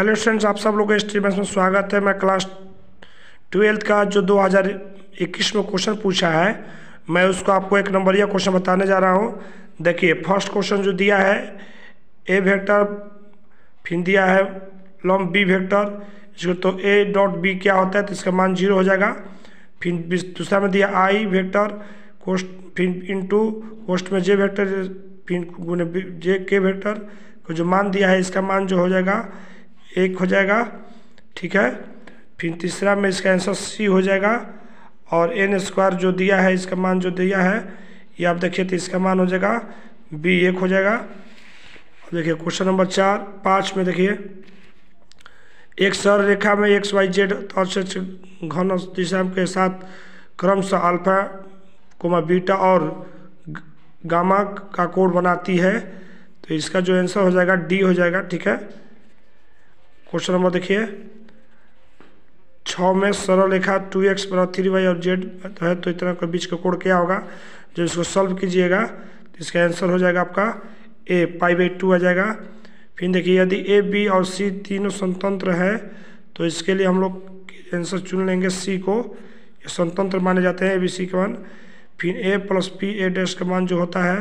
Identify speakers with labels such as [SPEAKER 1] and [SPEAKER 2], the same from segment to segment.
[SPEAKER 1] Hello students, आप सब लोग का स्ट्रीमेंस में स्वागत है। मैं क्लास ट्वेल्थ का जो 2021 में क्वेश्चन पूछा है, मैं उसको आपको एक नंबर नंबरिया क्वेश्चन बताने जा रहा हूँ। देखिए फ़र्स्ट क्वेश्चन जो दिया है ए वेक्टर फिर दिया है लॉम बी वेक्टर इसको तो ए डॉट बी क्या होता है तो इसका मान ज़ीरो हो जाएगा। फिर दूसरा में दिया आई वेक्टर कोस्ट फिर इंटू कोस्ट में जे वेक्टर फिर गुने जे के वेक्टर को जो मान दिया है, इसका मान जो हो जाएगा एक हो जाएगा, ठीक है? फिर तीसरा में इसका आंसर सी हो जाएगा और एन स्क्वायर जो दिया है, इसका मान जो दिया है, ये आप देखिए तो इसका मान हो जाएगा बी एक हो जाएगा। देखिए क्वेश्चन नंबर चार, पाँच में देखिए। एक सर रेखा में एक्स वाई जेड और घन दिशा के साथ क्रमशः अल्फ़ा कोमा बीटा और गामा का कोड बनाती है तो इसका जो आंसर हो जाएगा डी हो जाएगा, ठीक है? क्वेश्चन नंबर देखिए। छः में सरल रेखा टू एक्स बराबर थ्री वाई और जेड है तो इतना के बीच का कोड क्या होगा? जब इसको सॉल्व कीजिएगा तो इसका आंसर हो जाएगा आपका ए पाई बाई टू आ जाएगा। फिर देखिए, यदि ए बी और सी तीनों स्वतंत्र है तो इसके लिए हम लोग आंसर चुन लेंगे सी को। ये स्वतंत्र माने जाते हैं ए बी सी के मान। फिर A plus P A dash का मान जो होता है,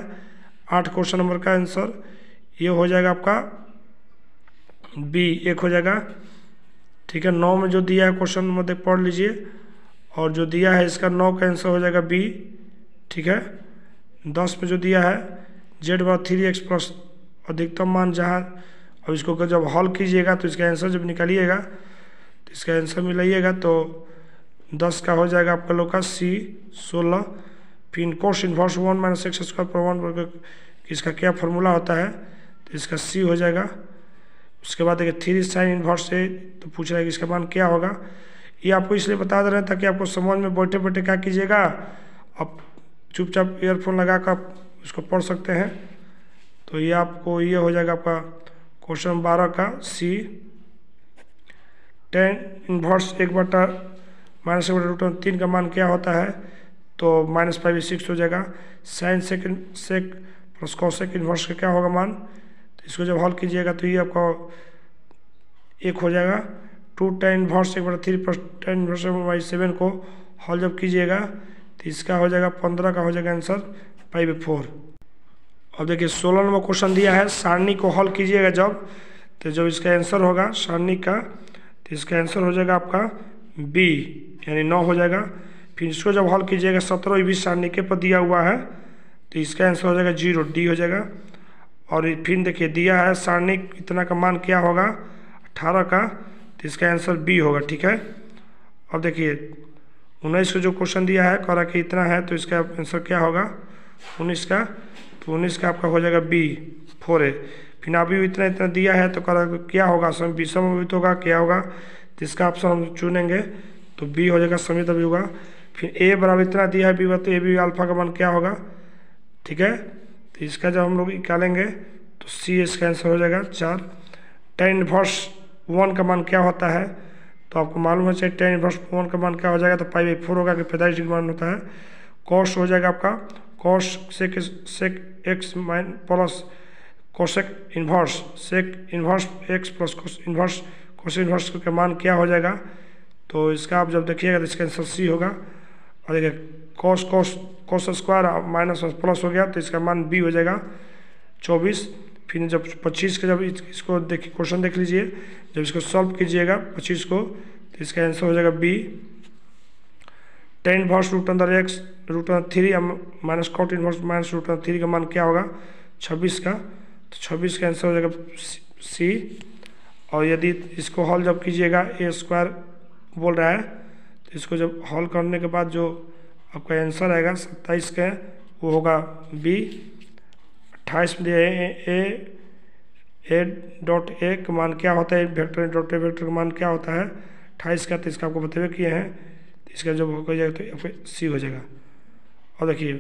[SPEAKER 1] आठ क्वेश्चन नंबर का आंसर ये हो जाएगा आपका बी एक हो जाएगा। ठीक है, नौ में जो दिया है क्वेश्चन देख, पढ़ लीजिए। और जो दिया है इसका नौ का आंसर हो जाएगा बी। ठीक है, दस में जो दिया है, z bar three x plus अधिकतम मान जहाँ, अब इसको जब हॉल कीजिएगा तो इसका आंसर जब निकालिएगा तो इसका आंसर मिलाइएगा तो दस का हो जाएगा आपका लोग का सी, सोलह। फिर cos inverse one minus x square पर वन इसका क्या फॉर्मूला होता है तो इसका सी हो जाएगा। उसके बाद देखिए थ्री साइन इन्वर्स से तो पूछ रहा है कि इसका मान क्या होगा? ये आपको इसलिए बता दे रहे हैं ताकि आपको समझ में बैठे बैठे क्या कीजिएगा। आप चुपचाप ईयरफोन लगा कर उसको पढ़ सकते हैं। तो ये आपको, ये हो जाएगा आपका क्वेश्चन बारह का सी टेन इन्वर्स एक बटा माइनस एक बटा रूट तीन का मान क्या होता है? तो माइनस फाइव सिक्स हो जाएगा। Sine second sec plus cosec inverse का क्या होगा मान? इसको जब हल कीजिएगा तो ये आपका एक हो जाएगा। टू टेन इन्वर्स एक बटा three plus tan inverse by seven को हल जब कीजिएगा तो इसका हो जाएगा पंद्रह का हो जाएगा आंसर फाइव फोर। अब देखिए सोलह नंबर क्वेश्चन दिया है, सारणी को हल कीजिएगा जब तो जब इसका आंसर होगा सारणी का तो इसका आंसर हो जाएगा आपका बी यानी नौ हो जाएगा। फिर इसको जब हल कीजिएगा, सत्रह बीस सारणी के पर दिया हुआ है तो इसका आंसर हो जाएगा ज़ीरो डी हो जाएगा। और फिर देखिए, दिया है सारणिक इतना का मान क्या होगा? अठारह का तो इसका आंसर बी होगा, ठीक है? अब देखिए, उन्नीस का जो क्वेश्चन दिया है, कह रहा कि इतना है तो इसका आंसर क्या होगा? उन्नीस का तो उन्नीस का आपका हो जाएगा बी फोर ए फिर अभी इतना इतना दिया है तो कह रहा क्या होगा? सम बी समवित होगा, क्या होगा? तो इसका ऑप्शन हम चुनेंगे तो बी हो जाएगा समित होगा फिर ए बराबर इतना दिया है बी तो ए बी अल्फ़ा का मान क्या होगा? ठीक है? तो इसका जब हम लोग निकालेंगे तो सी इसका आंसर हो जाएगा चार। टेन इन्वर्स वन का मान क्या होता है? तो आपको मालूम है चाहिए टेन इन्वर्स वन का मान क्या हो जाएगा? तो पाई बाई फोर होगा कि पैंतालीस डिग्री मान होता है। कॉस्ट हो जाएगा आपका cos sec sec x minus plus cosec inverse sec inverse x plus cos inverse cos inverse का मान क्या हो जाएगा? तो इसका आप जब देखिएगा तो इसका आंसर सी होगा। और देखिए cos cos cos square minus plus हो गया तो इसका मान बी हो जाएगा चौबीस। फिर जब पच्चीस का जब इसको देखिए क्वेश्चन देख लीजिए, जब इसको सॉल्व कीजिएगा पच्चीस को तो इसका आंसर हो जाएगा बी। टेन इन्वर्स रूट अंदर एक्स, रूट अंदर three minus cot inverse minus root अंदर थ्री का मान क्या होगा? छब्बीस का। तो छब्बीस का आंसर हो जाएगा सी। और यदि इसको हॉल जब कीजिएगा, ए स्क्वायर बोल रहा है तो इसको जब हॉल करने के बाद जो आपका आंसर आएगा सत्ताईस का, वो होगा बी अट्ठाईस में दिया है ए ए डॉट ए का मान क्या होता है? वेक्टर डॉट ए वेक्टर का मान क्या होता है? अट्ठाईस का तो इसका आपको बतेबे किए हैं। इसका जब हो जाएगा तो सी हो जाएगा। और देखिए,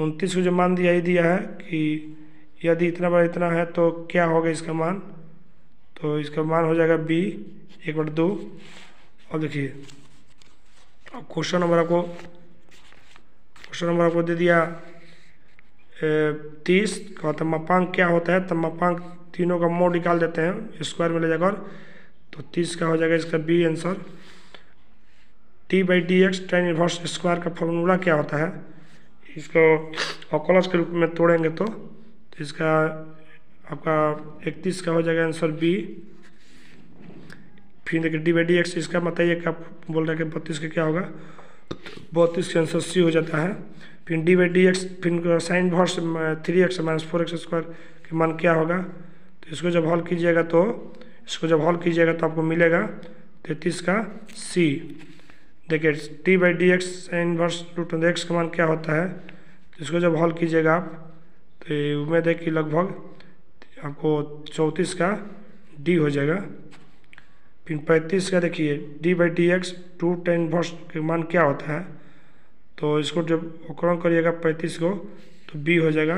[SPEAKER 1] उनतीस को जो मान दिया ही दिया है कि यदि इतना बड़ा इतना है तो क्या होगा इसका मान? तो इसका मान हो जाएगा बी एक बट दो। और देखिए क्वेश्चन नंबर आपको क्वेश्चन नंबर आपको दे दिया तीस कहते हैं मपांक क्या होता है? तो मपांक तीनों का मोड निकाल देते हैं स्क्वायर में ले जाकर। तो तीस का हो जाएगा इसका b answer t by d x tan inverse square का फॉर्मूला क्या होता है? इसको ऑकलस के रूप में तोड़ेंगे तो, तो इसका आपका इकतीस का हो जाएगा आंसर बी फिर देखिए डी बाई डी एक्स इसका बताइए क्या बोल रहे हैं कि बत्तीस का क्या होगा? बत्तीस का आंसर सी हो जाता है। फिर डी बाई डी एक्स फिर sine verse three x minus four x square के मान क्या होगा? तो इसको जब हल कीजिएगा तो इसको जब हल कीजिएगा तो आपको मिलेगा तैतीस का सी देखिए T by D X sine inverse root x का मान क्या होता है? तो इसको जब हल कीजिएगा आप तो उम्मीद है कि लगभग आपको चौंतीस का डी हो जाएगा। फिर पैंतीस का देखिए d by d x two tan वर्ष के मान क्या होता है? तो इसको जब उपकरण करिएगा पैंतीस को तो बी हो जाएगा।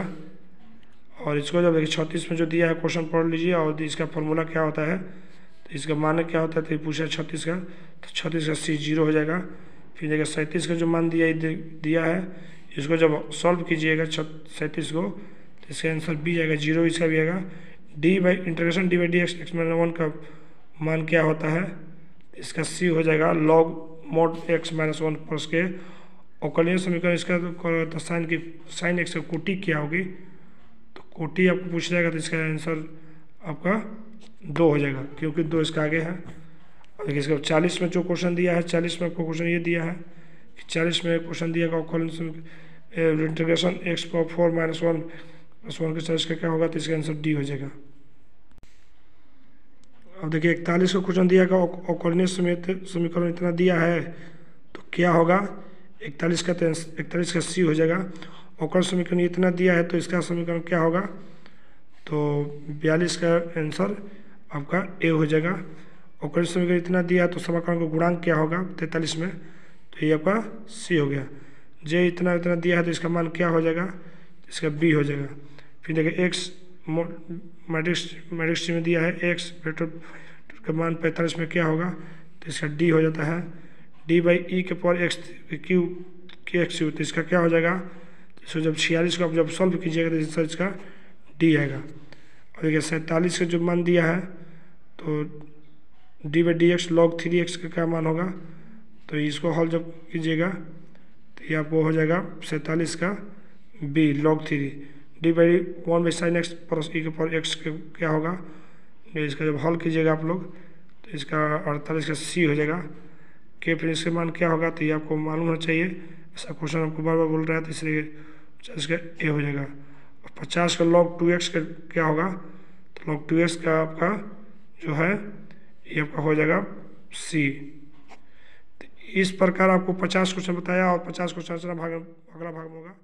[SPEAKER 1] और इसको जब देखिए, छत्तीस में जो दिया है क्वेश्चन पढ़ लीजिए, और इसका फॉर्मूला क्या होता है? तो इसका मान क्या होता है? तो पूछा है छत्तीस का तो छत्तीस का सी ज़ीरो हो जाएगा। फिर देखिए, सैंतीस का जो मान दिया दिया है, इसको जब सॉल्व कीजिएगा सैंतीस को तो इसका आंसर बी जाएगा ज़ीरो इसका भी आएगा। D by integration d by d x x minus one का मान क्या होता है? इसका सी हो जाएगा log mod x minus one plus के औकलीय समीकरण इसका तो साइन की साइन एक्स का कोटी क्या होगी? तो कोटी आपको पूछ जाएगा तो इसका आंसर आपका दो हो जाएगा, क्योंकि दो इसका आगे है। और देखिए इसका चालीस में जो क्वेश्चन दिया है, चालीस में आपको क्वेश्चन ये दिया है कि चालीस में क्वेश्चन दिया गया integration x power four minus one plus one के चालीस का क्या होगा? तो इसका आंसर डी हो जाएगा। अब देखिए, इकतालीस का क्वेश्चन दिया गया अवकलनीय समेत समीकरण इतना दिया है तो क्या होगा? इकतालीस का इकतालीस का सी हो जाएगा। अवकल समीकरण इतना दिया है तो इसका समीकरण क्या होगा? तो बयालीस का आंसर आपका ए हो जाएगा। अवकल समीकरण इतना दिया है तो समीकरण का गुणांक क्या होगा? तैंतालीस में तो ये आपका सी हो गया। जे इतना इतना दिया है तो इसका मान क्या हो जाएगा? इसका बी हो जाएगा। फिर देखिए, एक्स मैट्रिक्स मैट्रिक्स में दिया है एक्स वेक्टर का मान पैंतालीस में क्या होगा? तो इसका डी हो जाता है। डी बाई ई के पावर एक्स क्यू के एक्स यू तो इसका क्या हो जाएगा? इसको जब छियालीस को आप जब सॉल्व कीजिएगा तो इसका इसका डी आएगा। और देखिए, सैंतालीस का जो मान दिया है तो d by d x log three x का क्या मान होगा? तो इसको हॉल जब कीजिएगा तो ये आपको हो जाएगा सैंतालीस का b log three d by one by sine x plus e के पावर एक्स क्या होगा? इसका जब हल कीजिएगा आप लोग तो इसका अड़तालीस का सी हो जाएगा। के फिर इसके मान क्या होगा? तो ये आपको मालूम होना चाहिए। ऐसा क्वेश्चन आपको बार बार बोल रहा है तो इसलिए पचास का ए हो जाएगा। और पचास का लॉग टू एक्स का क्या होगा? तो लॉग टू एक्स का आपका जो है, ये आपका हो जाएगा सी तो इस प्रकार आपको पचास क्वेश्चन बताया और पचास क्वेश्चन अगला भाग में होगा।